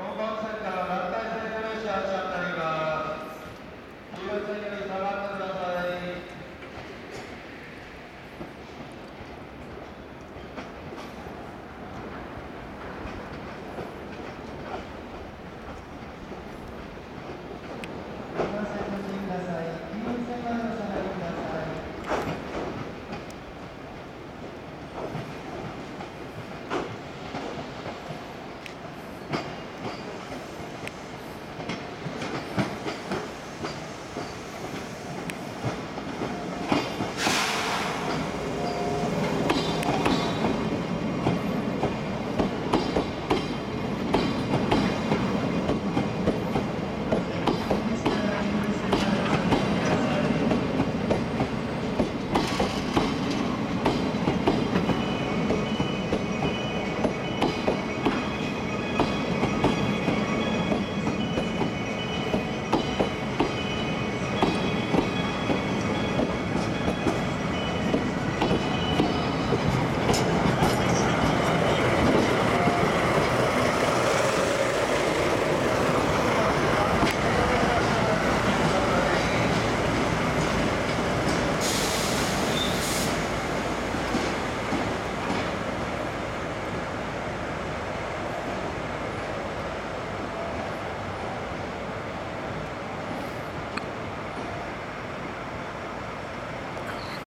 What about